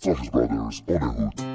Sausage Brothers, on the hood.